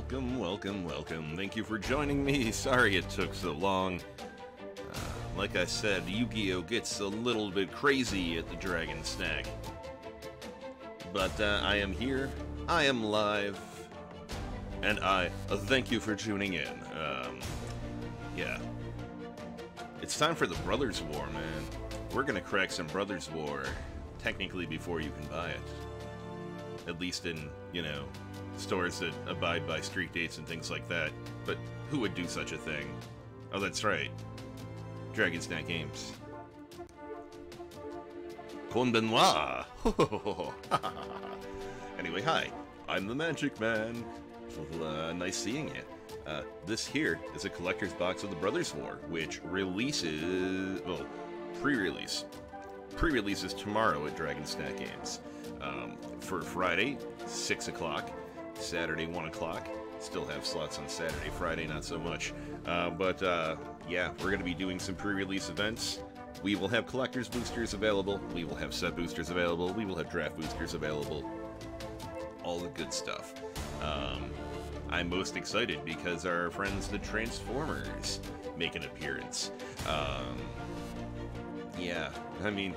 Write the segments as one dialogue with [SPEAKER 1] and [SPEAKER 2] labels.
[SPEAKER 1] Welcome, welcome, welcome. Thank you for joining me. Sorry it took so long. Uh, like I said, Yu-Gi-Oh! gets a little bit crazy at the Dragon Snack. But uh, I am here, I am live, and I uh, thank you for tuning in. Um, yeah. It's time for the Brothers War, man. We're gonna crack some Brothers War, technically before you can buy it. At least in, you know, stores that abide by street dates and things like that. But who would do such a thing? Oh, that's right. Dragon Snack Games. Konbanwa! anyway, hi. I'm the Magic Man. Uh, nice seeing you. Uh, this here is a collector's box of the Brothers War, which releases... well, pre-release. Pre-release is tomorrow at Dragon Snack Games. Um, for Friday, 6 o'clock. Saturday, 1 o'clock. Still have slots on Saturday, Friday, not so much. Uh, but uh, yeah, we're going to be doing some pre release events. We will have collector's boosters available. We will have set boosters available. We will have draft boosters available. All the good stuff. Um, I'm most excited because our friends the Transformers make an appearance. Um, yeah, I mean,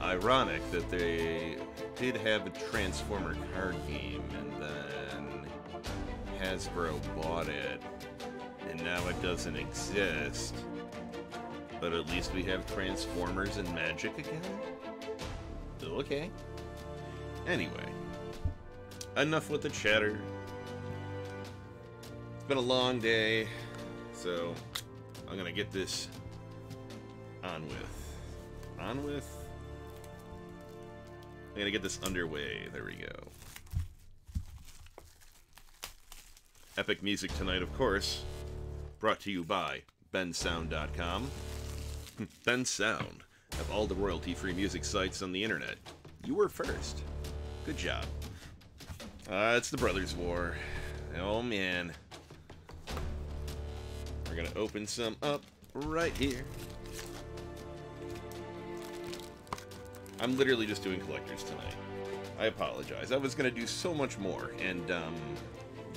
[SPEAKER 1] ironic that they did have a Transformer card game and Hasbro bought it and now it doesn't exist. But at least we have Transformers and Magic again? Okay. Anyway, enough with the chatter. It's been a long day, so I'm gonna get this on with. On with? I'm gonna get this underway. There we go. Epic music tonight, of course. Brought to you by bensound.com. Ben Sound have all the royalty-free music sites on the internet. You were first. Good job. Uh, it's the Brothers War. Oh man. We're gonna open some up right here. I'm literally just doing collectors tonight. I apologize. I was gonna do so much more, and um,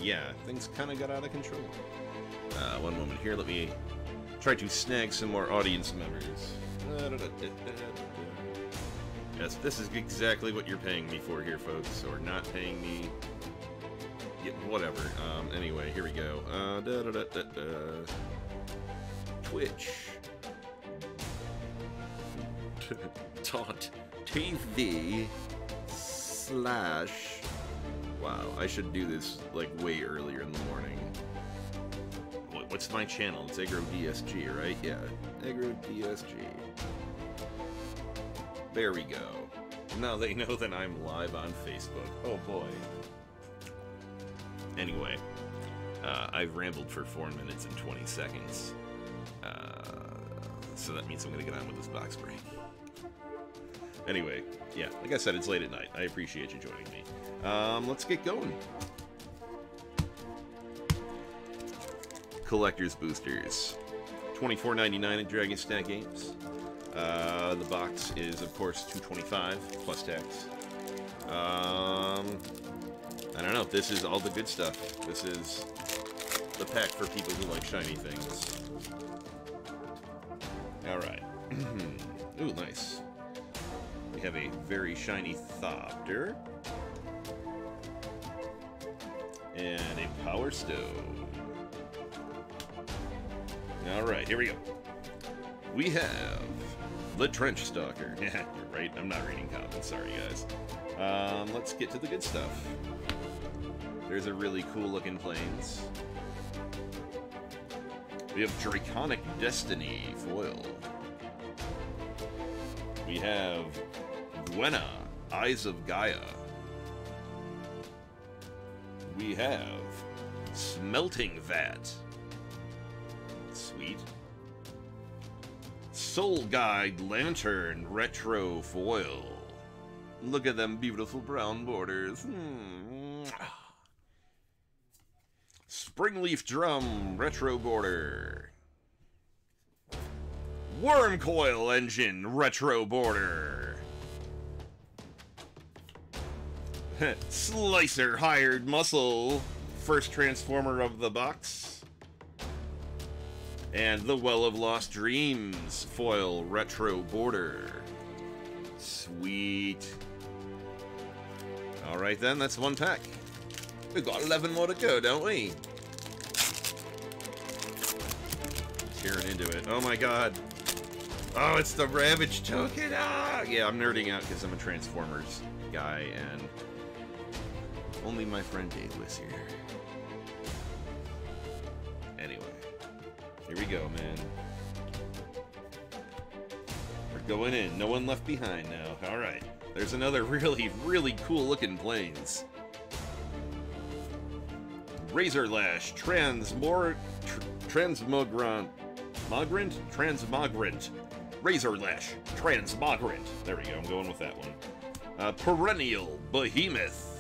[SPEAKER 1] yeah, things kind of got out of control. Uh, one moment here, let me try to snag some more audience members. Yes, this is exactly what you're paying me for here, folks, or not paying me. Yeah, whatever. Um, anyway, here we go. Uh, da, da, da. Twitch. Taunt TV slash. Wow, I should do this like way earlier in the morning. What's my channel? It's Agro DSG, right? Yeah, Agro DSG. There we go. Now they know that I'm live on Facebook. Oh boy. Anyway, uh, I've rambled for 4 minutes and 20 seconds. Uh, so that means I'm going to get on with this box break. Anyway, yeah, like I said, it's late at night. I appreciate you joining me. Um, let's get going. Collector's Boosters. $24.99 at Dragon Snack Games. Uh, the box is, of course, 225 plus tax. Um, I don't know. This is all the good stuff. This is the pack for people who like shiny things. All right. Ooh, nice. We have a very shiny Thopter. And a Power Stone. Alright, here we go. We have the Trench Stalker. Yeah, you're right. I'm not reading comments. Sorry, guys. Um, let's get to the good stuff. There's a really cool looking planes. We have Draconic Destiny foil. We have Gwenna, Eyes of Gaia. We have Smelting Vat. Sweet. Soul Guide Lantern Retro Foil. Look at them beautiful brown borders. Hmm. Springleaf Drum Retro Border. Wurmcoil Engine Retro Border. Slicer Hired Muscle first Transformer of the box. And the Well of Lost Dreams foil retro border. Sweet. Alright then, that's one pack. We've got 11 more to go, don't we? Tearing into it. Oh my god. Oh, it's the Ravage token! Ah! Yeah, I'm nerding out because I'm a Transformers guy, and only my friend Dave was here. Anyway, here we go, man. We're going in. No one left behind now. All right. There's another really, really cool looking planes. Razor Lash, Transmor... Tr Transmogrant... Mogrant? Transmogrant. Razor Lash, Transmogrant. There we go, I'm going with that one. Uh, Perennial Behemoth.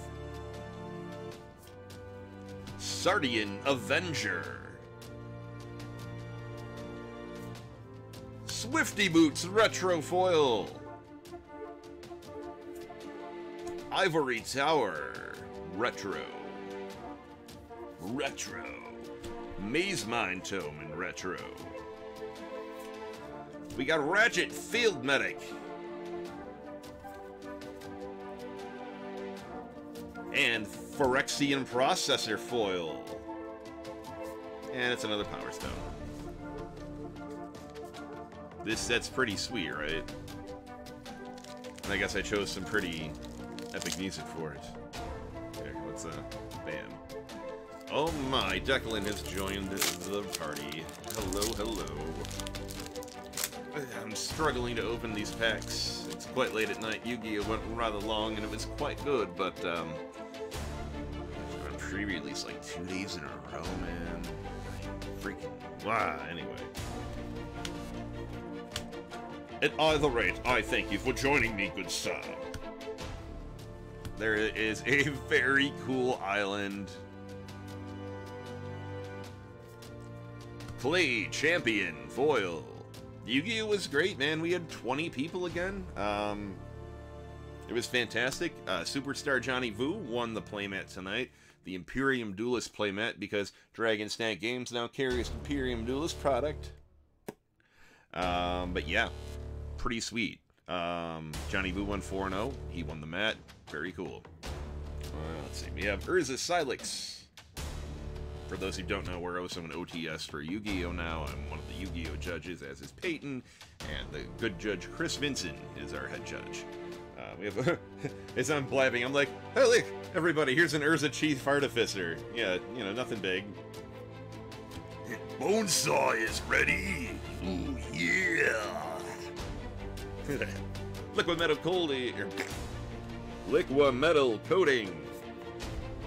[SPEAKER 1] Sardian Avenger. Swifty Boots Retro Foil. Ivory Tower Retro. Retro. Mazemind Tome in Retro. We got Ratchet Field Medic. And Phyrexian Processor Foil. And it's another Power Stone. This set's pretty sweet, right? And I guess I chose some pretty epic music for it. Okay, let's, bam. Oh my, Declan has joined the party. Hello, hello. I'm struggling to open these packs. It's quite late at night. Yu-Gi-Oh! went rather long, and it was quite good, but, um... Pre-release like two days in a row, man. Freaking... Wow, anyway. At either rate, I thank you for joining me, good sir. There is a very cool island. Play Champion Foil. Yu-Gi-Oh! was great, man. We had 20 people again. Um, it was fantastic. Uh, Superstar Johnny Vu won the playmat tonight. The Imperium Duelist playmat because Dragon Snack Games now carries Imperium Duelist product. Um, but yeah, pretty sweet. Um, Johnny Vu won 4-0. He won the mat. Very cool. Uh, let's see. We have Urza Silex. For those who don't know, we're also an OTS for Yu-Gi-Oh! now. I'm one of the Yu-Gi-Oh! judges, as is Peyton, and the good judge Chris Vincent is our head judge. Uh, we have, as I'm blabbing, I'm like, hey, look, everybody, here's an Urza Chief Artificer. Yeah, you know, nothing big. Bonesaw is ready. Ooh, yeah. Liquid metal coating. Liquid metal coating.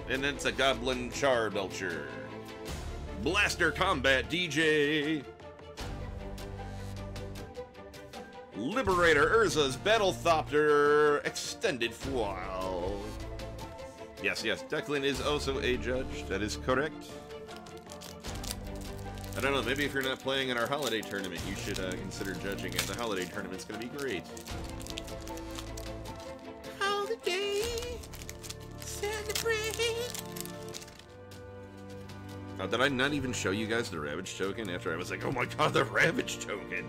[SPEAKER 1] And it's a goblin charbelcher. Blaster Combat DJ. Liberator Urza's Battlethopter Extended Foil. Yes, yes, Declan is also a judge. That is correct. I don't know, maybe if you're not playing in our holiday tournament, you should uh, consider judging it. The holiday tournament's going to be great. Holiday, celebrate. Now, did I not even show you guys the Ravage token after I was like, oh my god, the Ravage token?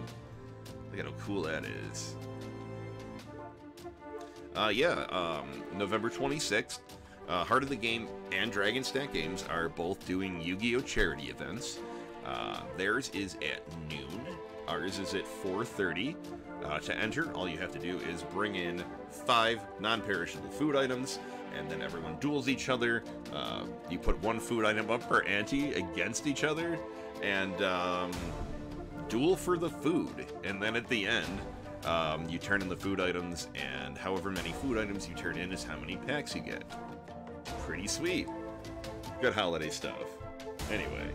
[SPEAKER 1] Look at how cool that is. Uh, yeah, um, November 26th, uh, Heart of the Game and Dragon Stack Games are both doing Yu-Gi-Oh! charity events. Uh, theirs is at noon. Ours is at 4.30. Uh, to enter, all you have to do is bring in five non-perishable food items, and then everyone duels each other. Uh, you put one food item up per ante against each other, and um, duel for the food. And then at the end, um, you turn in the food items, and however many food items you turn in is how many packs you get. Pretty sweet. Good holiday stuff. Anyway.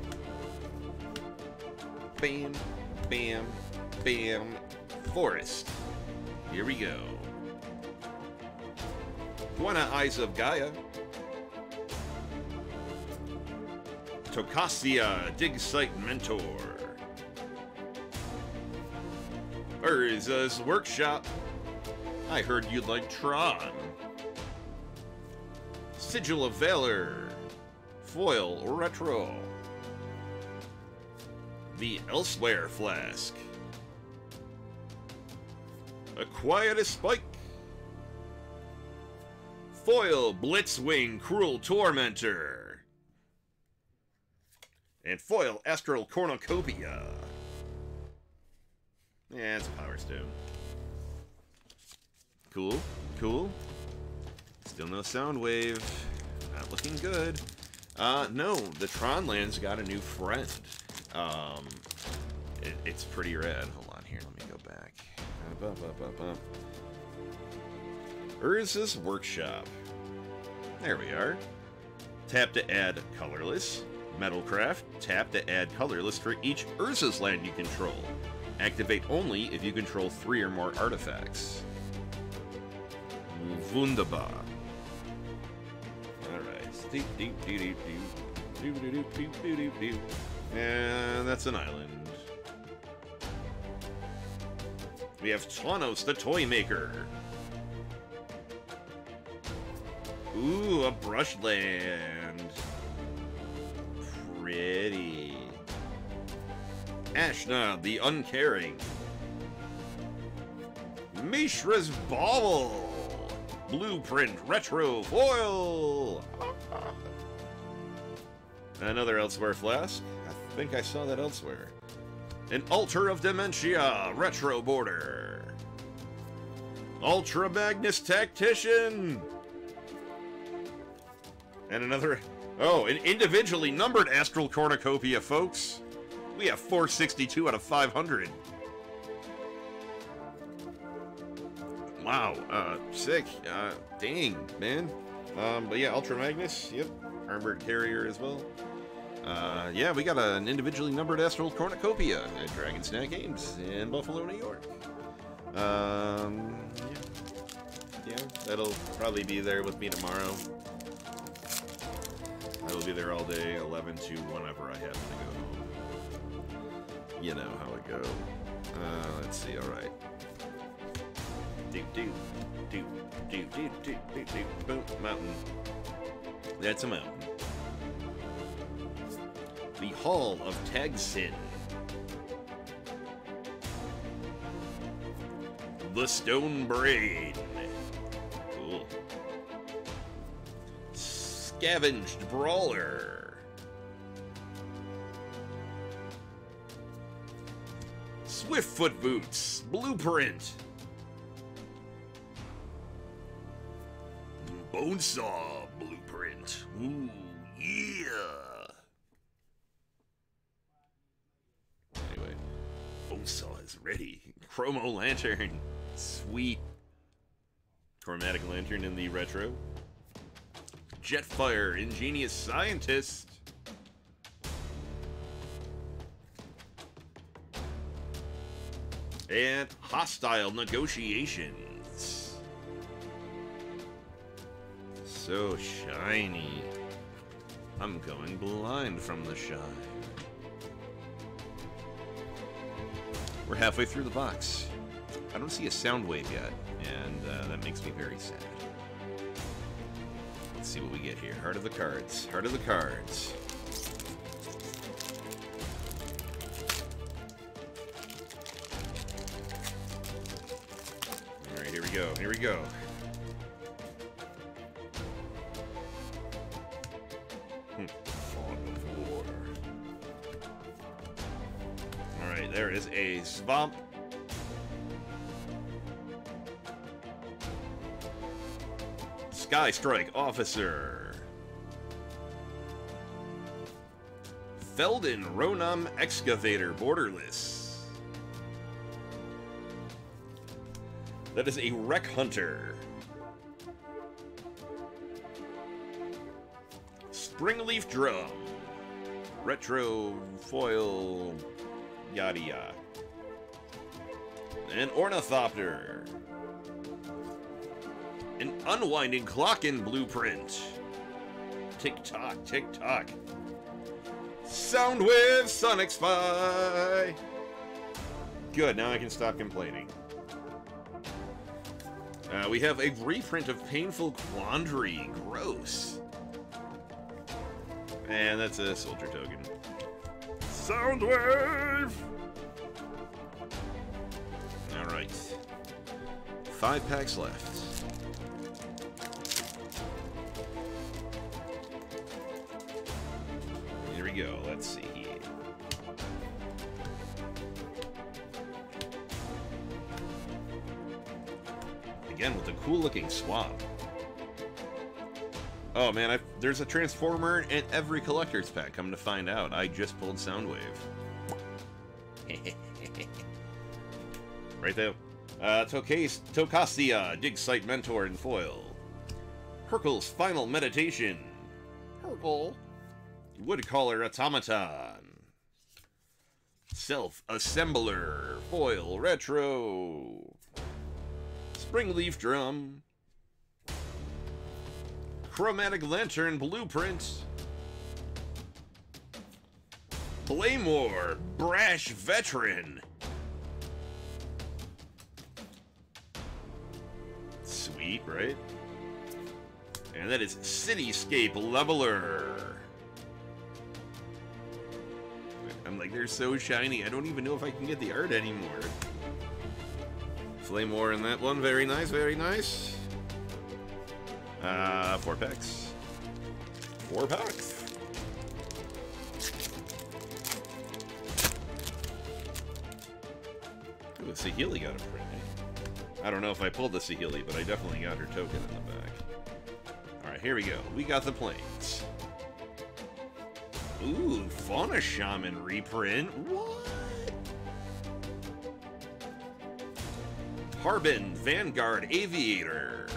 [SPEAKER 1] Bam, bam, bam. Forest. Here we go. Gwenna Eyes of Gaia. Tocasia Dig Site Mentor. Urza's Workshop. I heard you'd like Tron. Sigil of Valor. Foil Retro. The Elsewhere Flask. A Quietus Spike. Foil Blitzwing Cruel Tormentor. And Foil Astral Cornucopia. Yeah, it's a Power Stone. Cool, cool. Still no sound wave. Not looking good. Uh, no, the Tron Land's got a new friend. Um, it, it's pretty rad. Hold on here, let me go back. Uh, Urza's Workshop. There we are. Tap to add colorless. Metalcraft. Tap to add colorless for each Urza's land you control. Activate only if you control three or more artifacts. Wunderbar. Alright. And that's an island. We have Tawnos, the toy maker. Ooh, a brushland. Pretty. Ashnod, the uncaring. Mishra's Bauble. Blueprint Retro Foil. Another Elsewhere Flask. I think I saw that elsewhere. An Altar of Dementia Retro Border. Ultra Magnus Tactician. And another... Oh, an individually numbered Astral Cornucopia, folks. We have 462 out of 500. Wow, uh, sick. Uh, dang, man. Um, but yeah, Ultra Magnus, yep. Armored Carrier as well. Uh, yeah, we got an individually numbered Astral Cornucopia at Dragon Snack Games in Buffalo, New York. Um, yeah. yeah, that'll probably be there with me tomorrow. I will be there all day, 11 to whenever I have to go. You know how it go. Uh, let's see, alright. Do, do, do, do, do, do, do, do, boom, mountain. That's a mountain. The Hall of Tagsin. The Stone Brain. Cool. Scavenged Brawler. Swiftfoot Boots. Blueprint. Bonesaw Blueprint. Ooh, yeah. Anyway, Bonesaw is ready. Chromo Lantern. Sweet. Chromatic Lantern in the retro. Jetfire, Ingenious Scientist. And Hostile Negotiations. So shiny. I'm going blind from the shine. We're halfway through the box. I don't see a sound wave yet, and uh, that makes me very sad. Let's see what we get here. Heart of the cards. Heart of the cards. We go. Hmm. Alright, there. A Svamp. Sky Strike Officer. Feldon Ronom Excavator Borderless. That is a Wreck Hunter. Springleaf Drum. Retro Foil Yada yada. An Ornithopter. An Unwinding Clock in Blueprint. Tick tock, tick tock. Soundwave Sonic Spy. Good, now I can stop complaining. Uh, we have a reprint of Painful Quandary. Gross. And that's a soldier token. Soundwave! Alright. Five packs left. Here we go. Let's see cool looking swap. Oh man, I've, there's a Transformer in every collector's pack. Come to find out, I just pulled Soundwave. right there. Uh, Tokase, Tokasia, Dig Site Mentor and Foil. Hurkyl's Final Meditation. Hurkyl. Woodcaller Automaton. Self-Assembler. Foil Retro. Springleaf Drum. Chromatic Lantern Blueprint. Playmore Brash Veteran. Sweet, right? And that is Cityscape Leveler. I'm like, they're so shiny. I don't even know if I can get the art anymore. Flamore in that one. Very nice, very nice. Uh, four packs. Four packs. Ooh, Saheeli got a print. I don't know if I pulled the Saheeli, but I definitely got her token in the back. Alright, here we go. We got the planes. Ooh, Fauna Shaman reprint. What? Harbin Vanguard Aviator.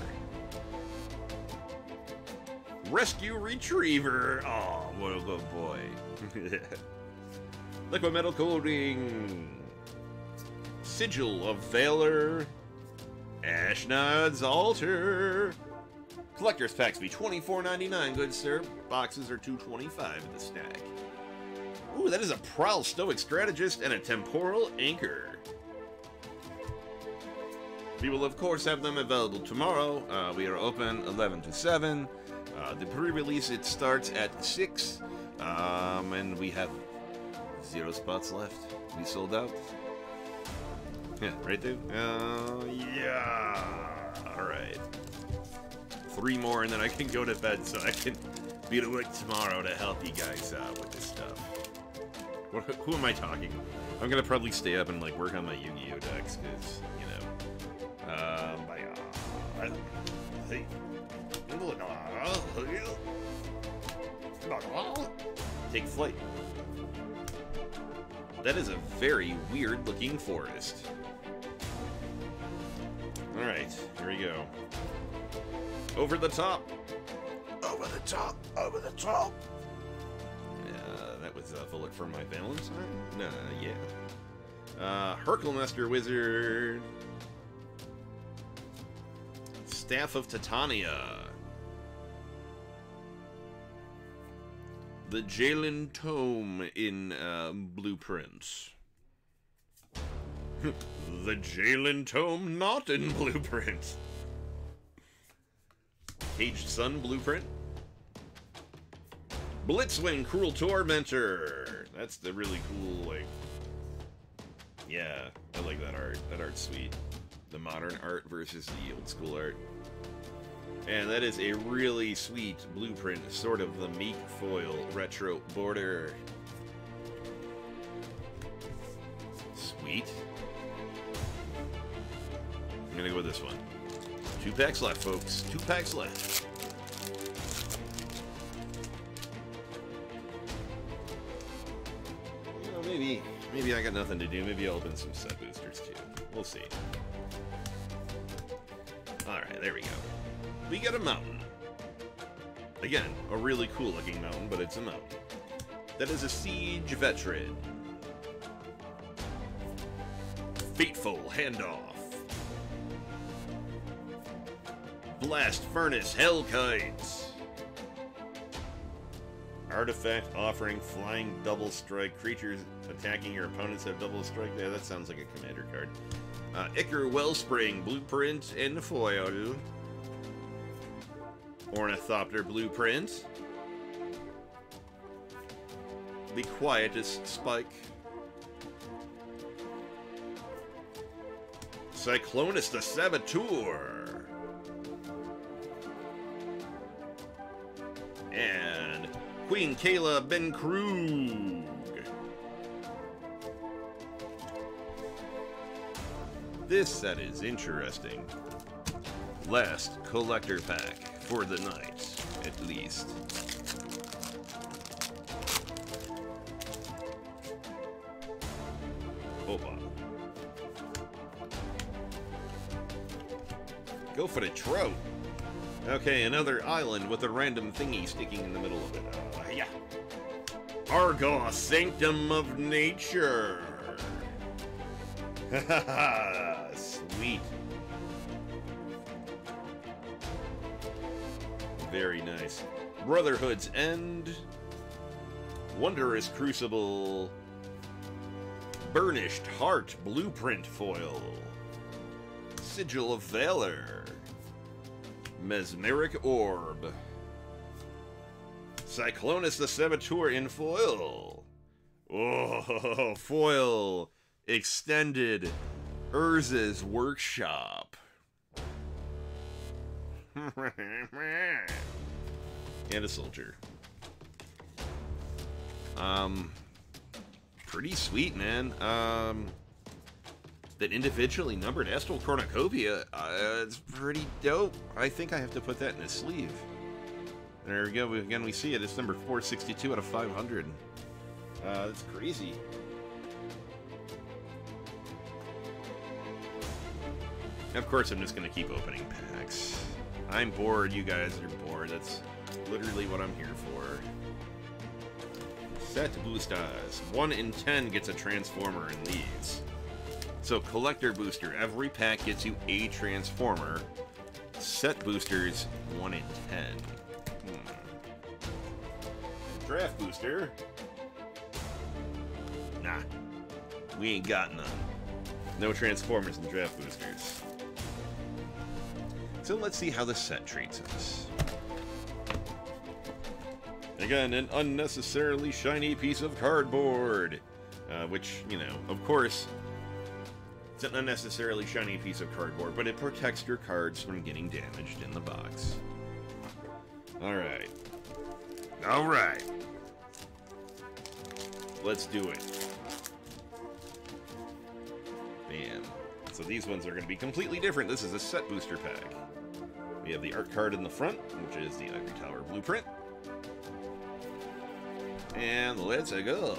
[SPEAKER 1] Rescue Retriever. Oh, what a good boy. Liquid Metal Coating. Sigil of Valor. Ashnod's Altar. Collector's packs be $24.99, good sir. Boxes are $2.25 at the stack. Ooh, that is a Prowl Stoic Strategist and a Temporal Anchor. We will, of course, have them available tomorrow. Uh, we are open 11 to 7. Uh, the pre-release, it starts at 6. Um, and we have zero spots left. We sold out. Yeah, right there. Uh, yeah. All right. Three more, and then I can go to bed so I can be to work tomorrow to help you guys out with this stuff. What, who am I talking? I'm gonna probably stay up and like work on my Yu-Gi-Oh decks because you know. Um, uh. Take flight. That is a very weird looking forest. Alright, here we go. Over the top. Over the top. Over the top. Uh, that was a bullet for my Valentine? Nah, yeah. Uh, Hurkyl Master Wizard. Staff of Titania. The Jalum Tome in uh, blueprints. the Jalum Tome not in blueprint. Caged Sun blueprint. Blitzwing Cruel Tormentor. That's the really cool, like... Yeah, I like that art. That art's sweet. The modern art versus the old school art. And that is a really sweet blueprint, Sword of the Meek foil retro border. Sweet. I'm gonna go with this one. Two packs left, folks. Two packs left. You know, maybe, maybe I got nothing to do. Maybe I'll open some set boosters too. We'll see. Alright, there we go. We get a mountain. Again, a really cool looking mountain, but it's a mountain. That is a siege veteran. Fateful handoff. Blast Furnace Hellkites. Artifact offering flying double strike. Creatures attacking your opponents have double strike. There, that sounds like a commander card. Uh, Wellspring, Blueprint, and Foil. Ornithopter Blueprint. the Quietus Spike. Cyclonus the Saboteur. And Queen Kayla bin-Kroog. This set is interesting. Last collector pack for the night, at least. Opa. Go for the trout. Okay, another island with a random thingy sticking in the middle of it. Uh, yeah. Argoth, Sanctum of Nature. Ha ha ha! Sweet. Very nice. Brotherhood's End. Wondrous Crucible. Burnished Heart Blueprint Foil. Sigil of Valor. Mesmeric Orb. Cyclonus the Saboteur in foil. Oh, foil extended Urza's workshop. and a soldier. Um, pretty sweet, man. Um, that individually numbered Astral Cornucopia, uh, it's pretty dope. I think I have to put that in a sleeve. There we go. Again, we see it. It's number 462 out of 500. Uh, that's crazy. Of course, I'm just going to keep opening packs. I'm bored. You guys are bored. That's literally what I'm here for. Set boosters. 1 in 10 gets a Transformer in these. So, Collector Booster. Every pack gets you a Transformer. Set boosters, 1 in 10. Hmm. Draft Booster. Nah. We ain't got none. No Transformers and Draft Boosters. So let's see how the set treats us. Again, an unnecessarily shiny piece of cardboard. Uh, which, you know, of course, it's an unnecessarily shiny piece of cardboard, but it protects your cards from getting damaged in the box. Alright. Alright. Let's do it. Bam. So these ones are going to be completely different. This is a set booster pack. We have the art card in the front, which is the Ivory Tower blueprint. And let's go.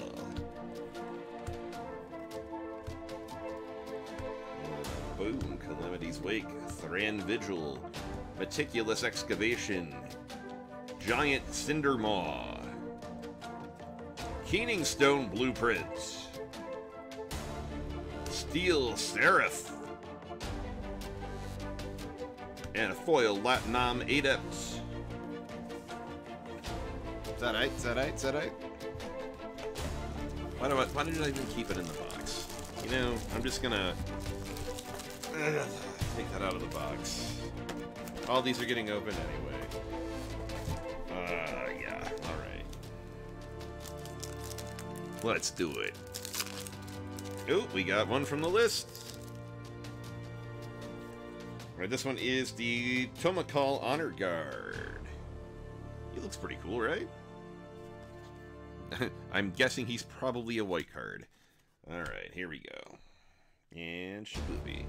[SPEAKER 1] Boom, Calamity's Wake, Thran Vigil, Meticulous Excavation, Giant Cinder Maw, Keening Stone Blueprints, Steel Seraph, and a foil Latinum Adept. Is that right? Is that right? Is that right? Why, do I, why did I even keep it in the box? You know, I'm just gonna uh, take that out of the box. All these are getting open anyway. Uh, yeah, alright. Let's do it. Oh, we got one from the list. Right, this one is the Tomakul Honor Guard. He looks pretty cool, right? I'm guessing he's probably a white card. Alright, here we go. And Shabubi.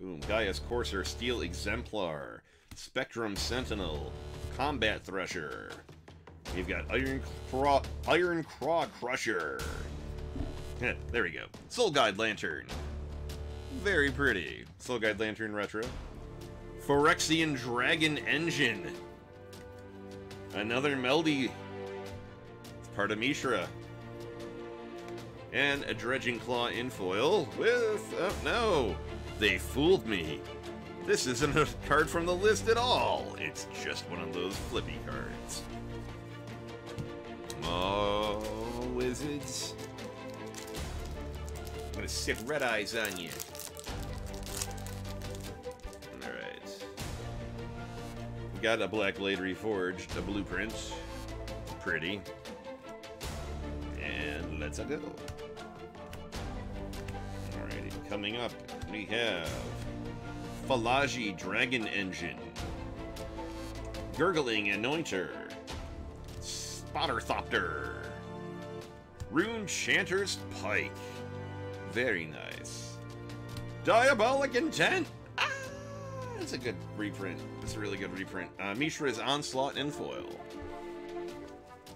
[SPEAKER 1] Boom. Gaia's Courser, Steel Exemplar, Spectrum Sentinel, Combat Thresher. We've got Iron Craw, Iron Craw Crusher. there we go. Soul Guide Lantern. Very pretty. Soul Guide Lantern Retro. Phyrexian Dragon Engine. Another Meldy. It's part of Mishra. And a Dredging Claw in foil with... Oh, no! They fooled me. This isn't a card from the list at all. It's just one of those flippy cards. Oh, wizards. I'm gonna sit red eyes on you. Got a Black Blade Reforged, a blueprint. Pretty. And let's go. Alrighty, coming up, we have Fallaji Dragon Engine, Gurgling Anointer, Spotterthopter, Rune Chanter's Pike. Very nice. Diabolic Intent. That's a good reprint. That's a really good reprint. Uh, Mishra's Onslaught and Foil.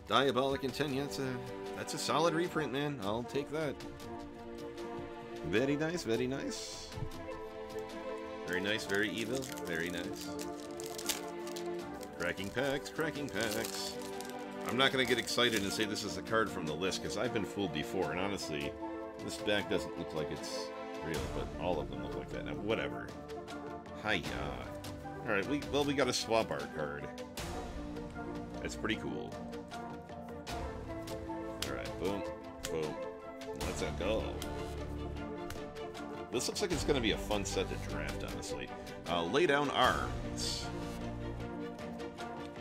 [SPEAKER 1] Diabolic Intent. Yeah, that's a that's a solid reprint, man. I'll take that. Very nice. Very nice. Very nice. Very evil. Very nice. Cracking packs. Cracking packs. I'm not going to get excited and say this is a card from the list because I've been fooled before, and honestly, this back doesn't look like it's real, but all of them look like that. Now, whatever. Hiya. Alright, we, well, we got a swap art card. That's pretty cool. Alright, boom, boom. Let's go. This looks like it's going to be a fun set to draft, honestly. Uh, lay down arms.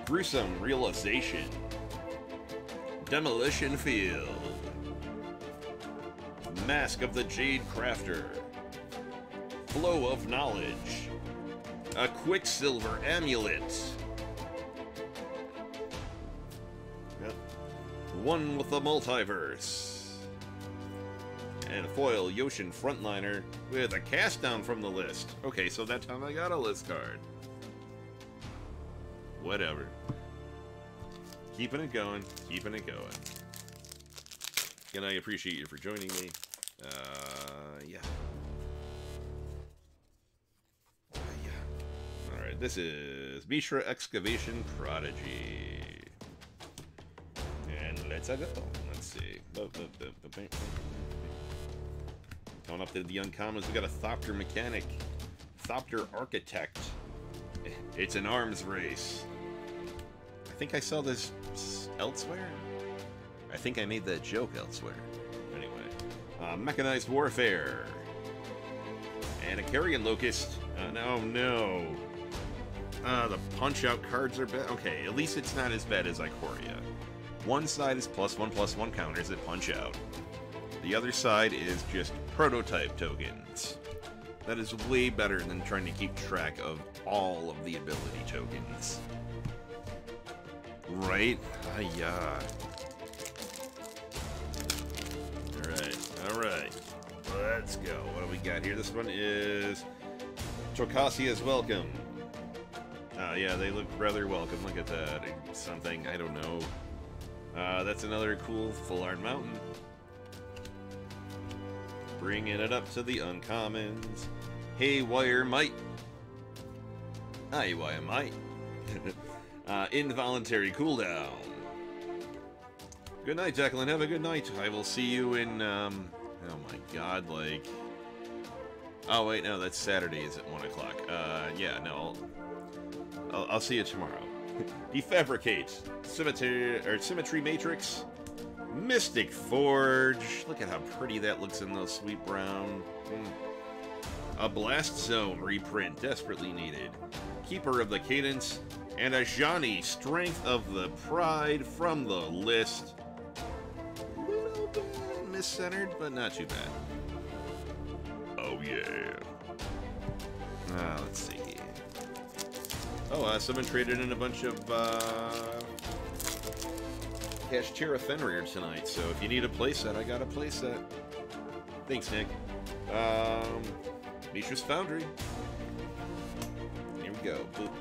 [SPEAKER 1] Gruesome realization. Demolition Field. Mask of the Jade Crafter. Flow of Knowledge. A Quicksilver Amulet. Yep. One with the Multiverse. And a foil Yotian Frontliner with a cast down from the list. Okay, so that time I got a list card. Whatever. Keeping it going, keeping it going. And I appreciate you for joining me. Uh, this is Mishra Excavation Prodigy. And let's go. Let's see. Going up to the uncommons, we got a Thopter Mechanic. Thopter Architect. It's an arms race. I think I saw this elsewhere? I think I made that joke elsewhere. Anyway, uh, Mechanized Warfare. And a Carrion Locust. Uh, no, no. Uh, the punch-out cards are bad. Okay, at least it's not as bad as Ikoria. One side is plus one plus one counters that punch out. The other side is just prototype tokens. That is way better than trying to keep track of all of the ability tokens. Right? Ah, yeah. Alright, alright. Let's go. What do we got here? This one is Tocasia's Welcome. Uh, yeah, they look rather welcome. Look at that. Something, I don't know. Uh, that's another cool full art mountain. Bringing it up to the uncommons. Haywire Might. Haywire Might. Uh, involuntary cooldown. Good night, Jacqueline. Have a good night. I will see you in, um... Oh my god, like... Oh, wait, no, that's Saturday. Is at 1 o'clock. Uh, yeah, no, I'll, I'll, I'll see you tomorrow. Defabricate. Symmetry, or Symmetry Matrix. Mystic Forge. Look at how pretty that looks in those sweet brown. Mm. A Blast Zone reprint, desperately needed. Keeper of the Cadence and a Ajani Strength of the Pride from the list. A little bit miscentered, but not too bad. Oh, yeah. Ah, let's see. Oh, uh, someone traded in a bunch of uh, Kashtira Fenrir tonight, so if you need a playset, I got a playset. Thanks, Nick. Um, Mishra's Foundry. Here we go. Boop.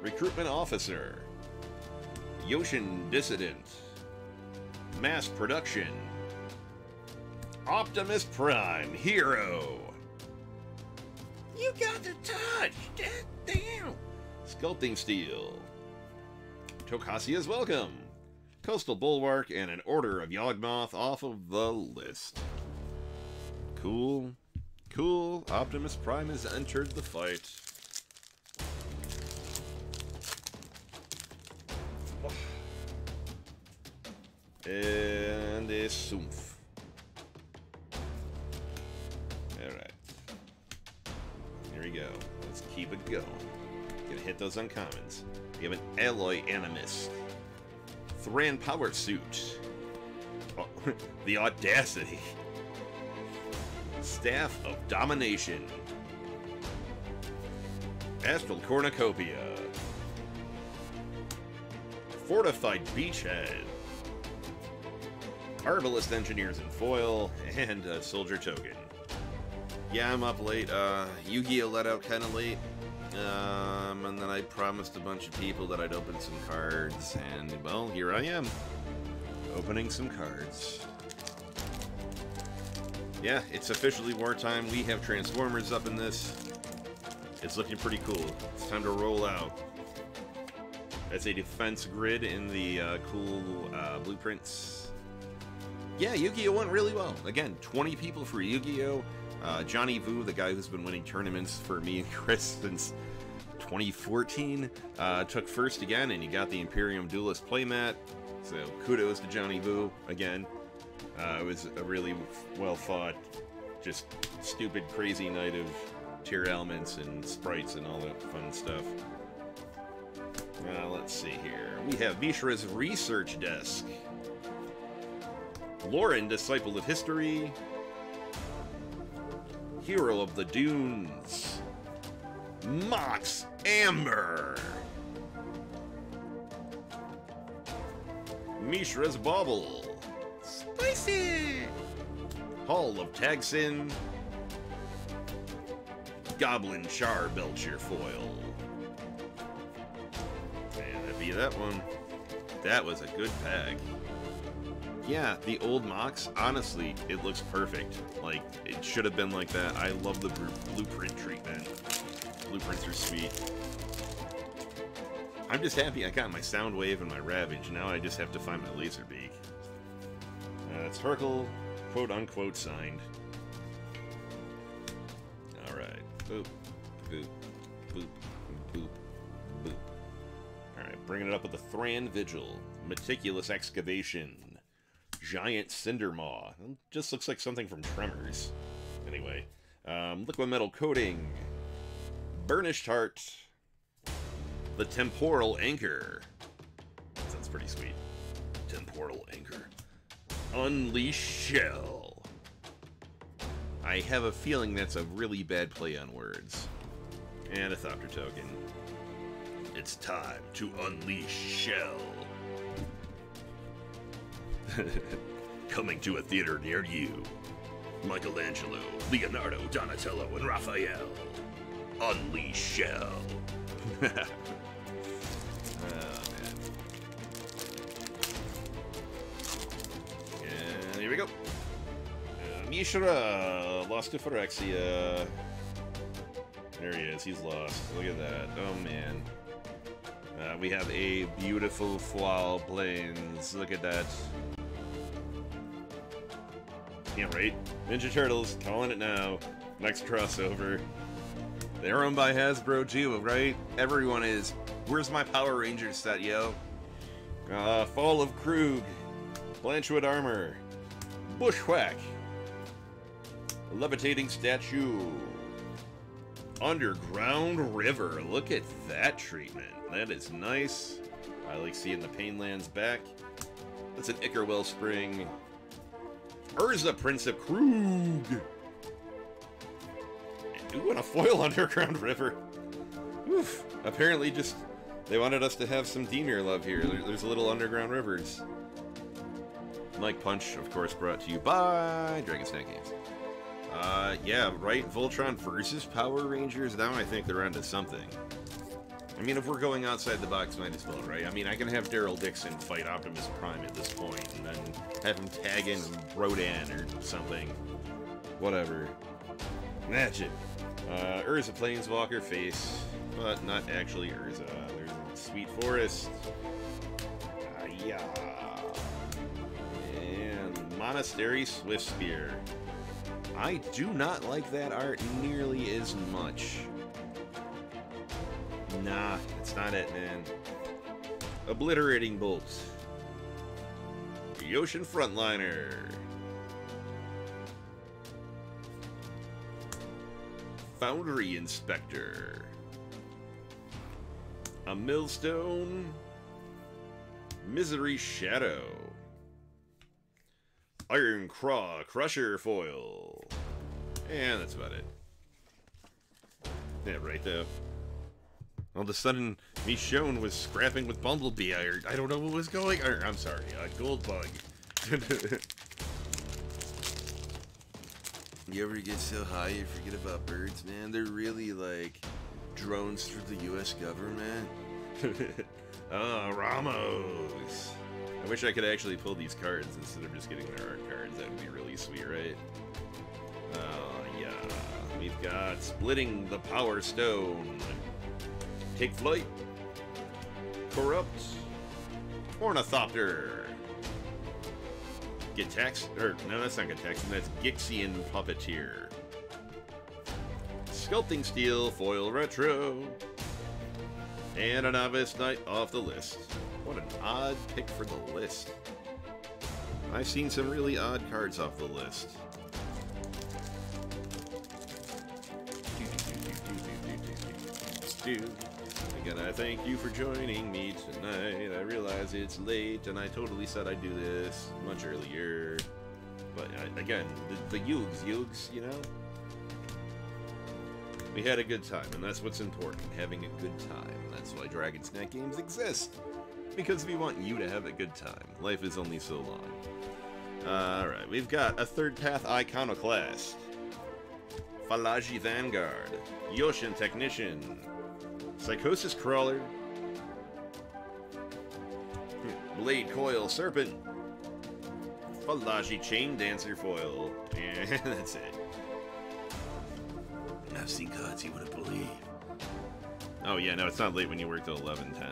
[SPEAKER 1] Recruitment Officer. Yotian Dissident. Mass Production. Optimus Prime Hero. You got the touch! Damn! Sculpting Steel. Tocasia's Welcome. Coastal Bulwark and an Order of Yawgmoth off of the list. Cool. Cool. Optimus Prime has entered the fight. And a Sumph. Hit those uncommons. We have an Alloy Animist. Thran Power Suit. Oh, the audacity. Staff of Domination. Astral Cornucopia. Fortified Beachhead. Arbalest Engineers in Foil, and a Soldier Token. Yeah, I'm up late. Uh, Yu-Gi-Oh! let out kind of late. Um, and then I promised a bunch of people that I'd open some cards, and, well, here I am. Opening some cards. Yeah, it's officially wartime. We have Transformers up in this. It's looking pretty cool. It's time to roll out. That's a defense grid in the uh, cool uh, blueprints. Yeah, Yu-Gi-Oh! went really well. Again, 20 people for Yu-Gi-Oh! Uh, Johnny Vu, the guy who's been winning tournaments for me and Chris since 2014, uh, took first again, and he got the Imperium Duelist playmat. So kudos to Johnny Boo again. Uh, it was a really well fought, just stupid, crazy night of Tearlaments and sprites and all that fun stuff. Uh, let's see here. We have Mishra's Research Desk. Loran, Disciple of History. Hero of the Dunes. Mox Amber. Mishra's Bauble. Spicy! Hall of Tagsin. Goblin Charbelcher Foil. Man, that'd be that one. That was a good pack. Yeah, the old Mox, honestly, it looks perfect. Like, it should have been like that. I love the blueprint treatment. Blueprints are sweet. I'm just happy I got my Soundwave and my Ravage. Now I just have to find my Laserbeak. Uh, it's Hurkyl, quote-unquote, signed. Alright. Boop, boop, boop, boop, boop. Alright, bringing it up with the Thran Vigil. Meticulous Excavation. Giant Cindermaw. Just looks like something from Tremors. Anyway. Um, liquid Metal Coating. Burnished Heart. The Temporal Anchor. Sounds pretty sweet. Temporal Anchor. Unleash Shell. I have a feeling that's a really bad play on words. And a Thopter token. It's time to unleash Shell. Coming to a theater near you. Michelangelo, Leonardo, Donatello, and Raphael. Unleash Shell. oh, man. Here we go. Uh, Mishra, lost to Phyrexia. There he is, he's lost. Look at that. Oh, man. Uh, we have a beautiful Foil Plains. Look at that. Can't wait. Ninja Turtles, calling it now. Next crossover. They're owned by Hasbro too, right? Everyone is. Where's my Power Rangers set, yo? Uh, Fall of Kroog, Blanchwood Armor. Bushwhack. Levitating statue. Underground River. Look at that treatment. That is nice. I like seeing the Painlands back. That's an Ichor Spring. Urza, Prince of Kroog. Ooh, and a foil Underground River. Oof. Apparently just, they wanted us to have some Dimir love here. There's a little Underground Rivers. Mike Punch, of course, brought to you by Dragon's Den Games. Uh, yeah, right, Voltron versus Power Rangers, now I think they're onto something. I mean, if we're going outside the box, might as well, right? I mean, I can have Daryl Dixon fight Optimus Prime at this point, and then have him tag in Rodan or something. Whatever. Magic. Uh, Urza Planeswalker face, but not actually Urza. There's Sweet Forest. Uh, yeah. And Monastery Swiftspear. I do not like that art nearly as much. Nah, it's not it, man. Obliterating Bolts. The Ocean Frontliner. Foundry Inspector. A Millstone. Misery Shadow. Iron Craw Crusher Foil. And that's about it. Yeah, right though. All of a sudden, Michonne was scrapping with Bumblebee. I, I don't know what was going on. I'm sorry, uh, Goldbug. you ever get so high you forget about birds, man? They're really like drones for the U.S. government. Oh, Ramos. I wish I could actually pull these cards instead of just getting their art cards. That would be really sweet, right? Oh, yeah. We've got Splitting the Power Stone. Take Flight. Corrupt. Ornithopter. Get Or, no, that's not Tax. That's Gixian Puppeteer. Sculpting Steel Foil Retro. And a Novice Knight off the list. What an odd pick for the list. I've seen some really odd cards off the list. Again, I thank you for joining me tonight. I realize it's late, and I totally said I'd do this much earlier. But uh, again, the, the Yugs, Yugs, you know? We had a good time, and that's what's important, having a good time. That's why Dragon's Den games exist. Because we want you to have a good time. Life is only so long. Alright, we've got a third path iconoclast. Fallaji Vanguard. Yotian Technician. Psychosis Crawler. Blade Coil Serpent. Fallaji Chain Dancer Foil. And that's it. I've seen cards you wouldn't believe. Oh yeah, no, it's not late when you work till 11, 10.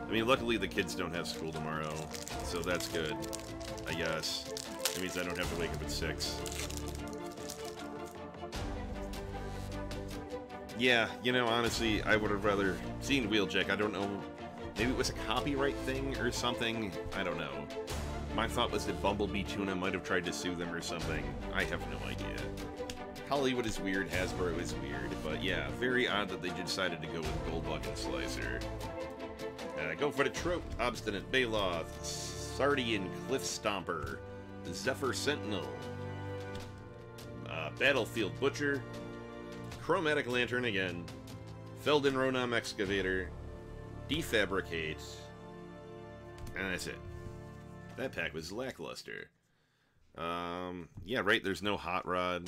[SPEAKER 1] I mean, luckily the kids don't have school tomorrow, so that's good, I guess. It means I don't have to wake up at 6. Yeah, you know, honestly, I would have rather seen Wheeljack. I don't know. Maybe it was a copyright thing or something. I don't know. My thought was that Bumblebee Tuna might have tried to sue them or something. I have no idea. Hollywood is weird, Hasbro is weird, but yeah, very odd that they decided to go with Goldbug and Slicer. Uh, go for the trope, Obstinate Baloth, Sardian Cliff Stomper, Zephyr Sentinel, uh, Battlefield Butcher, Chromatic Lantern again, Feldon Ronom Excavator, Defabricate, and that's it. That pack was lackluster. Um, yeah, right, there's no Hot Rod.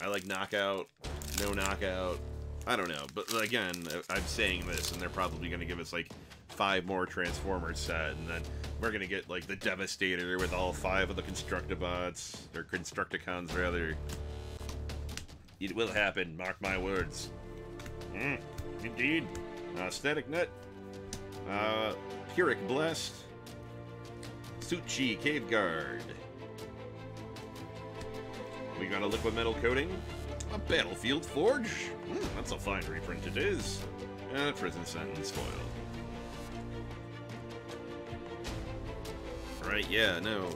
[SPEAKER 1] I like knockout, no knockout. I don't know, but again, I'm saying this, and they're probably going to give us like five more Transformers set, and then we're going to get like the Devastator with all five of the Constructibots, or Constructicons rather. It will happen, mark my words. Mm, indeed. Uh, Static Net. Uh, Pyrrhic Blast. Suchi Cave Guard. We got a liquid metal coating, a battlefield forge. Mm, that's a fine reprint it is. A prison sentence foil. Right, yeah, no.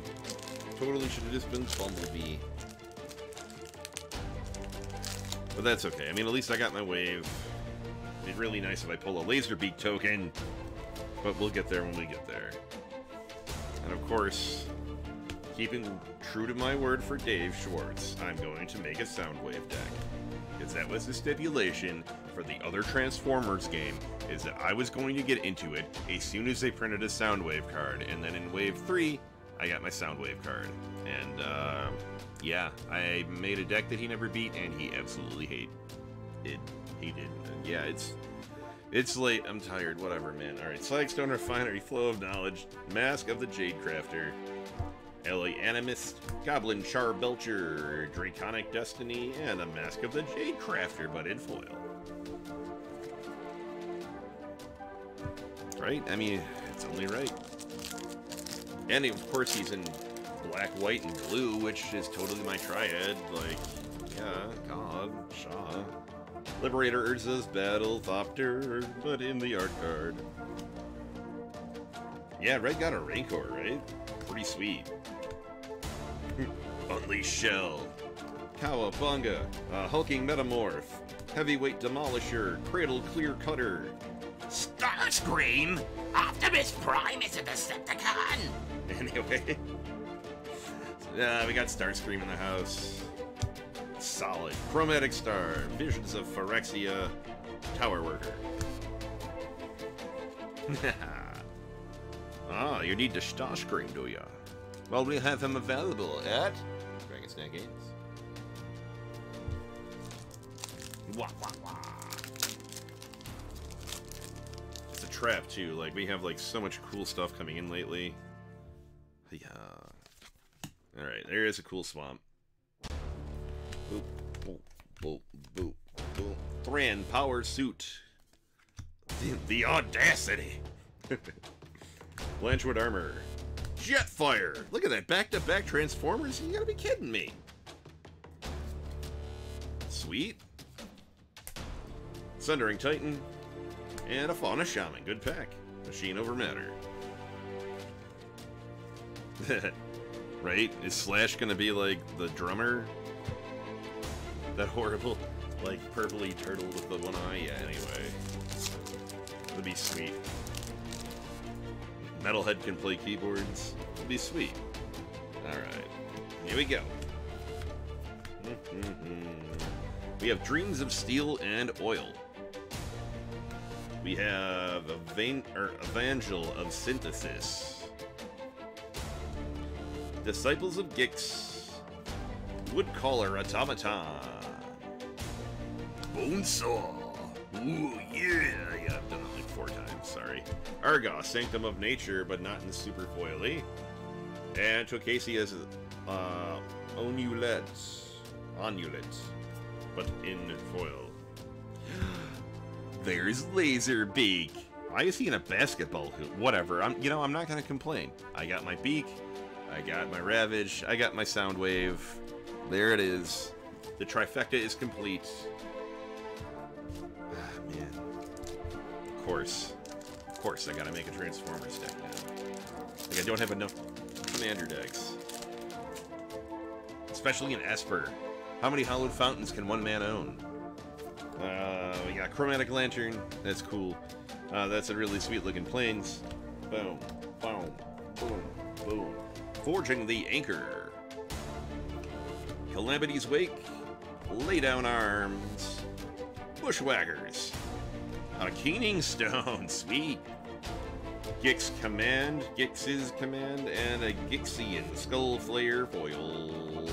[SPEAKER 1] Totally should have just been Bumblebee. But that's okay. I mean, at least I got my wave. It'd be really nice if I pull a Laserbeak token. But we'll get there when we get there. And of course, keeping true to my word for Dave Schwartz, I'm going to make a Soundwave deck. Because that was the stipulation for the other Transformers game, is that I was going to get into it as soon as they printed a Soundwave card, and then in Wave 3, I got my Soundwave card. And, uh, yeah, I made a deck that he never beat, and he absolutely hate it. Hated. And yeah, it's it's late. I'm tired. Whatever, man. All right. Slagstone Refinery, Flow of Knowledge, Mask of the Jade Crafter, Alloy Animist, Goblin Charbelcher, Draconic Destiny, and a Mask of the Jade Crafter, but in foil. Right? I mean, it's only right. And of course he's in black, white, and blue, which is totally my triad. Like, yeah, God, Shaw. Liberator Urza's Battle Thopter, but in the art card. Yeah, Red got a Rancor, right? Pretty sweet. Unleash Shell. Cowabunga. A Hulking Metamorph. Heavyweight Demolisher. Cradle Clear Cutter. Star
[SPEAKER 2] Starscream? Optimus Prime is a Decepticon!
[SPEAKER 1] Anyway. Yeah, we got Starscream in the house. Solid. Chromatic Star. Visions of Phyrexia. Tower Worker. ah, you need the Starscream, do ya? Well, we have him available at Dragon's Den Games. Wah, wah, trap, too. Like, we have, like, so much cool stuff coming in lately. Yeah. Alright, there is a cool swamp. Boop, boop, boop, boop, boop. Thran power suit. The, the audacity. Blanchwood armor. Jetfire. Look at that back-to-back Transformers. You gotta be kidding me. Sweet. Sundering Titan. And a Fauna Shaman. Good pack. Machine over matter. right? Is Slash gonna be like the drummer? That horrible, like, purpley turtle with the one eye? Yeah, anyway. That'd be sweet. Metalhead can play keyboards. It'd be sweet. Alright. Here we go. Mm-hmm. we have Dreams of Steel and Oil. We have Evan er, Evangel of Synthesis. Disciples of Gix. Woodcaller Automaton. Bonesaw. Ooh, yeah. Yeah, I've done it like four times, sorry. Argoth, Sanctum of Nature, but not in super foily. And Tokasi as uh, Onulets. Onulets, but in foil. There's Laserbeak. Why is he in a basketball hoop? Whatever. I'm, you know, I'm not gonna complain. I got my beak. I got my Ravage. I got my Soundwave. There it is. The trifecta is complete. Ah, man. Of course. Of course, I gotta make a Transformers deck now. Like, I don't have enough Commander decks. Especially an Esper. How many Hallowed Fountains can one man own? Uh, we got Chromatic Lantern. That's cool. Uh, that's a really sweet looking planes. Boom, boom, boom, boom. Forging the Anchor. Calamity's Wake. Lay Down Arms. Bushwhackers. A Keening Stone. Sweet. Gix Command, Gix's Command, and a Gixian Skull Flayer Foil.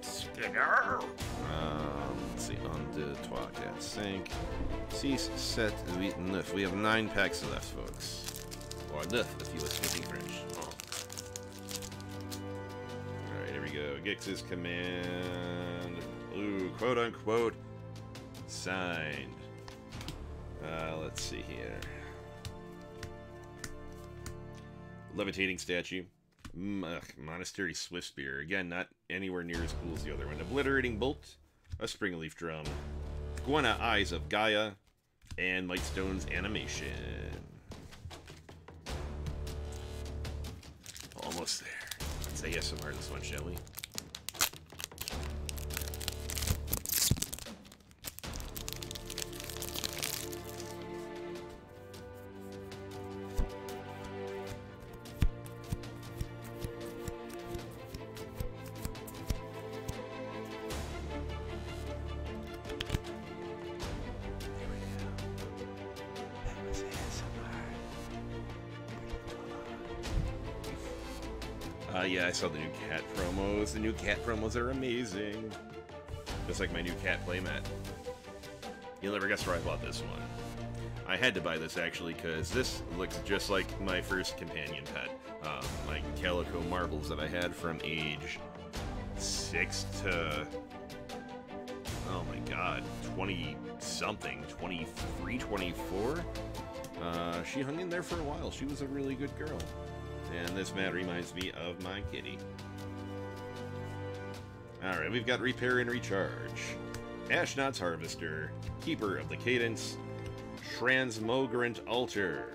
[SPEAKER 1] Skinner. Uh, 2, 3, 4, 5, 6, 7, 8, 9. We have 9 packs left, folks. Or neuf, if you were speaking French. Oh. Alright, here we go. Gix's command. Ooh, quote unquote. Signed. Uh, let's see here. Levitating statue. Mm, ugh, Monastery swift spear. Again, not anywhere near as cool as the other one. Obliterating Bolt. A Springleaf Drum. Gwenna Eyes of Gaea. And Mightstone's Animation. Almost there. Let's ASMR this one, shall we? I saw the new cat promos. The new cat promos are amazing. Just like my new cat playmat. You'll never guess where I bought this one. I had to buy this actually because this looks just like my first companion pet. Uh, my calico marbles that I had from age 6 to... Oh my god, 20 something, 23, 24? Uh, she hung in there for a while. She was a really good girl. And this mat reminds me of my kitty. Alright, we've got Repair and Recharge. Ashnod's Harvester. Keeper of the Cadence. Transmogrant Altar.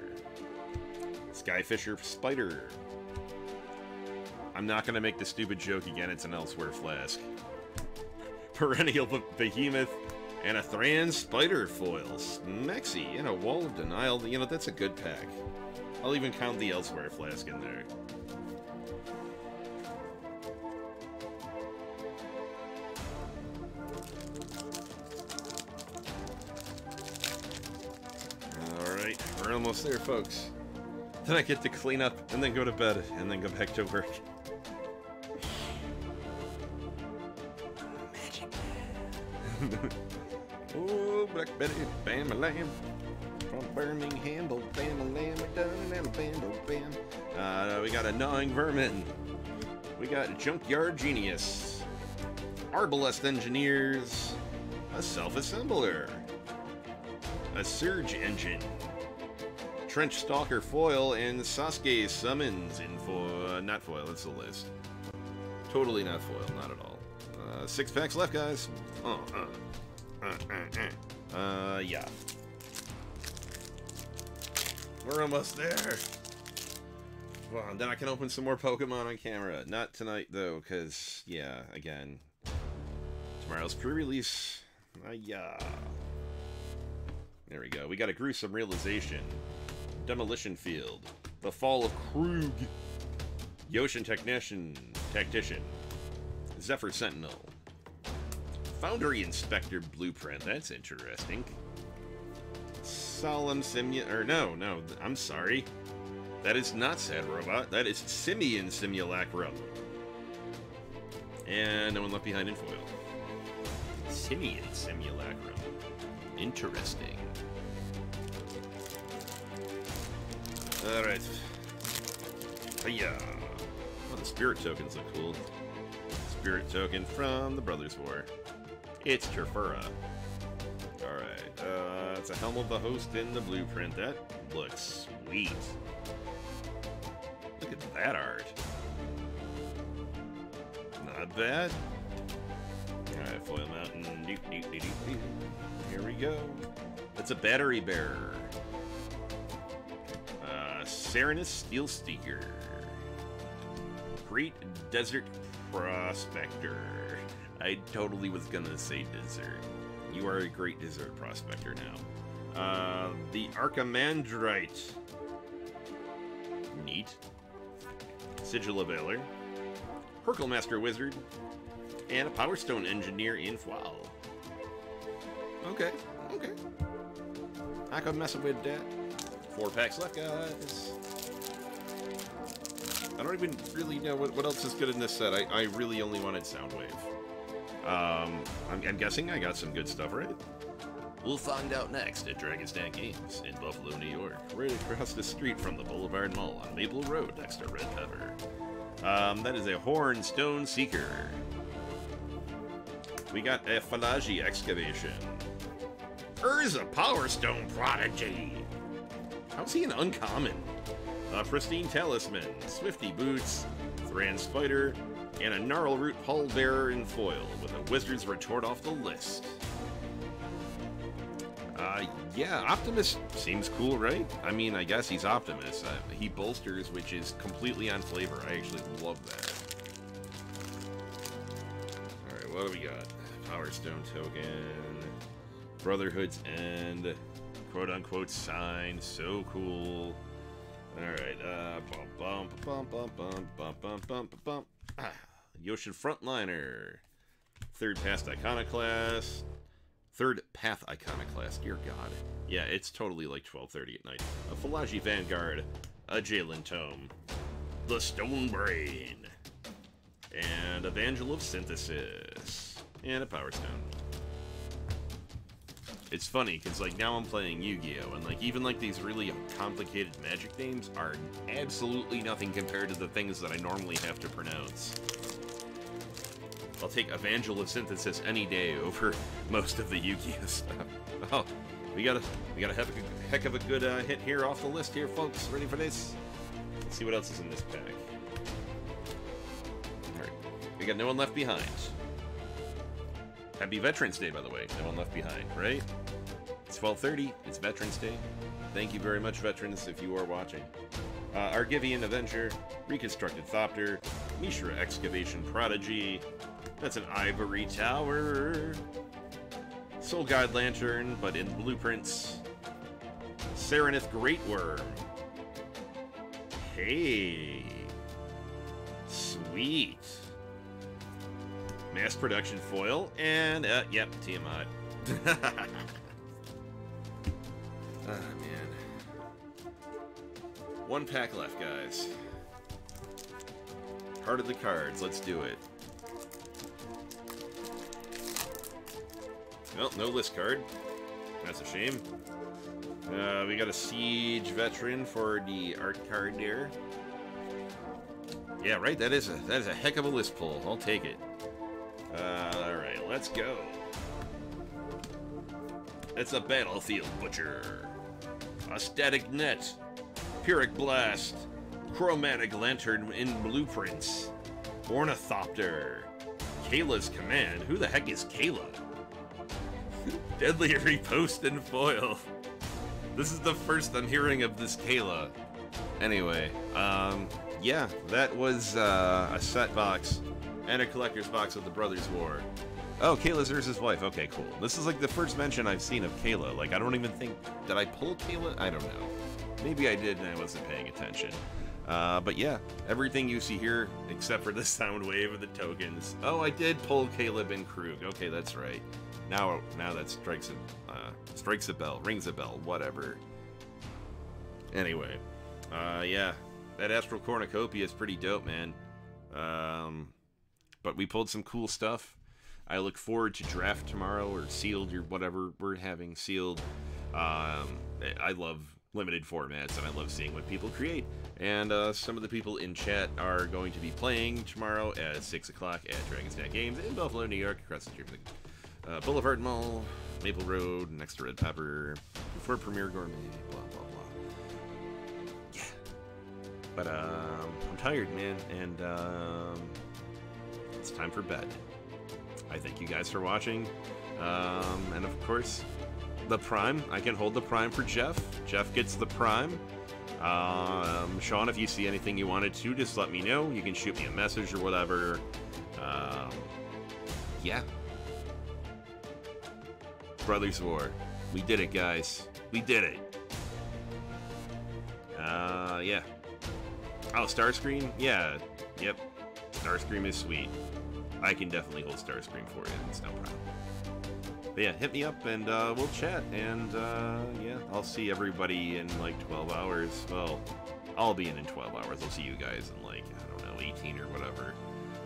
[SPEAKER 1] Skyfisher Spider. I'm not going to make the stupid joke again, it's an Elsewhere Flask. Perennial Behemoth. And a Thran Spider foil. Mexi and a Wall of Denial. You know, that's a good pack. I'll even count the Elsewhere flask in there. Alright, we're almost there, folks. Then I get to clean up and then go to bed and then go back to work. oh, Black Betty, bam a lamb. Birmingham, bam a lamb, dun and bam. Uh, we got a gnawing vermin. We got Junkyard Genius. Arbalest Engineers. A self-assembler. A surge engine. Trench Stalker foil and Sasuke summons in foil. Uh, not foil, it's the list. Totally not foil, not at all. Uh, six packs left, guys. Oh, uh, uh, uh, uh. uh yeah. We're almost there. Well, then I can open some more Pokemon on camera. Not tonight, though, because, yeah, again, tomorrow's pre-release. Yeah. There we go. We got a gruesome realization. Demolition Field. The Fall of Kroog. Yotian Technician. Tactician. Zephyr Sentinel. Foundry Inspector Blueprint. That's interesting. Solemn Simu... Or no, no. I'm sorry. That is not Sad Robot. That is Simian Simulacrum. And no one left behind in foil. Simian Simulacrum. Interesting. Alright. Yeah. Oh, the spirit tokens look cool. Spirit token from the Brothers War. It's Turfura. Uh, it's a Helm of the Host in the blueprint. That looks sweet. Look at that art. Not bad. Alright, Foil Mountain. Here we go. That's a battery bearer. Sarinth Steelseeker. Great Desert Prospector. I totally was gonna say desert. You are a great desert prospector now. Uh, the Archimandrite. Neat. Sigil of Valor. Hurkyl Master Wizard. And a Power Stone Engineer in Foil. Okay, okay. I could mess with that. Four packs left, guys. I don't even really know what, what else is good in this set. I, I really only wanted Soundwave. Um, I'm, I'm guessing I got some good stuff, right? We'll find out next at Dragon's Den Games in Buffalo, New York, right across the street from the Boulevard Mall on Maple Road next to Red Pepper. Um, that is a Horn Stone Seeker. We got a Fallaji Excavation. Urza Power Stone Prodigy. How's he an uncommon? A Pristine Talisman, Swifty Boots, Thran Spider, and a Gnarlroot Hull Bearer in foil with a Wizard's Retort off the list. Uh, yeah, Optimus seems cool, right? I mean, I guess he's Optimus. Uh, he bolsters, which is completely on flavor. I actually love that. Alright, what do we got? Power Stone Token, Brotherhood's End, quote unquote sign. So cool. Alright, uh, bum bum bum bum bum bum bum bum bum. Ah, Yotian Frontliner. Third Path Iconoclast. Third Path Iconoclast, dear god. Yeah, it's totally like 12.30 at night. A Fallaji Vanguard. A Jalum Tome. The Stone Brain. And Evangel of Synthesis. And a Power Stone it's funny because like now I'm playing Yu-Gi-Oh and like even like these really complicated Magic names are absolutely nothing compared to the things that I normally have to pronounce. I'll take Evangel Synthesis any day over most of the Yu-Gi-Oh stuff. Oh, we got a we got a heck of a, heck of a good uh, hit here off the list here, folks. Ready for this? Let's see what else is in this pack. All right, we got no one left behind. Happy Veterans Day, by the way. No one left behind, right? It's 12.30. It's Veterans Day. Thank you very much, veterans, if you are watching. Uh, Argivian Avenger, Reconstructed Thopter, Mishra Excavation Prodigy. That's an Ivory Tower. Soul Guide Lantern, but in blueprints. Sarinth Greatwurm. Hey. Sweet. Mass production foil, and, uh, yep, Tiamat. One pack left, guys. Heart of the cards, let's do it. Well, no list card. That's a shame. Uh, we got a Siege Veteran for the art card there. Yeah, right. That is a that is a heck of a list pull. I'll take it. Uh, all right, let's go. It's a battlefield butcher. A static net. Pyrrhic blast. Chromatic lantern in blueprints. Ornithopter. Kayla's command. Who the heck is Kayla? Deadly repost and foil. This is the first I'm hearing of this Kayla. Anyway, um, yeah, that was uh, a set box and a collector's box of the Brothers War. Oh, Kayla's Urza's wife. Okay, cool. This is like the first mention I've seen of Kayla. Like, I don't even think. Did I pull Kayla? I don't know. Maybe I did and I wasn't paying attention. Uh, but yeah, everything you see here, except for the sound wave of the tokens. Oh, I did pull Kayla bin-Kroog. Okay, that's right. Now, now that strikes a uh, strikes a bell, rings a bell, whatever. Anyway, uh, yeah, that Astral Cornucopia is pretty dope, man. Um, but we pulled some cool stuff. I look forward to draft tomorrow or sealed or whatever we're having sealed. Um, I love limited formats and I love seeing what people create. And uh, some of the people in chat are going to be playing tomorrow at 6 o'clock at Dragon's Den Games in Buffalo, New York, across the street from the uh, Boulevard Mall, Maple Road, next to Red Pepper, before Premier Gourmet, blah, blah, blah. Yeah. But um, I'm tired, man, and um, it's time for bed. I thank you guys for watching. Um, and of course, the Prime. I can hold the Prime for Jeff. Jeff gets the Prime. Um, Sean, if you see anything you wanted to, just let me know. You can shoot me a message or whatever. Um, yeah. Brothers War. We did it, guys. We did it. Uh, yeah. Oh, Starscream? Yeah. Yep. Starscream is sweet. I can definitely hold Starscream for you. It's no problem. But yeah, hit me up and uh, we'll chat. And uh, yeah, I'll see everybody in like 12 hours. Well, I'll be in in 12 hours. I'll see you guys in like, I don't know, 18 or whatever.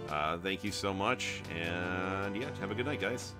[SPEAKER 1] Uh, thank you so much. And yeah, have a good night, guys.